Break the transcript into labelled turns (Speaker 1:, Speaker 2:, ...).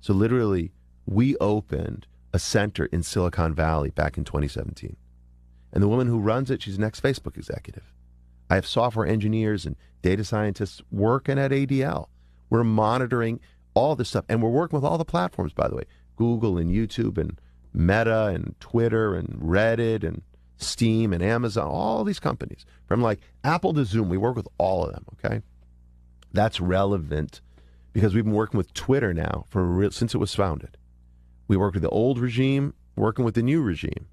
Speaker 1: So literally, we opened a center in Silicon Valley back in 2017. And the woman who runs it, she's an ex Facebook executive. I have software engineers and data scientists working at ADL. We're monitoring all this stuff. And we're working with all the platforms, by the way Google and YouTube and Meta and Twitter and Reddit and Steam and Amazon, all these companies. From like Apple to Zoom, we work with all of them, okay? That's relevant because we've been working with Twitter now for real, since it was founded. We worked with the old regime, working with the new regime.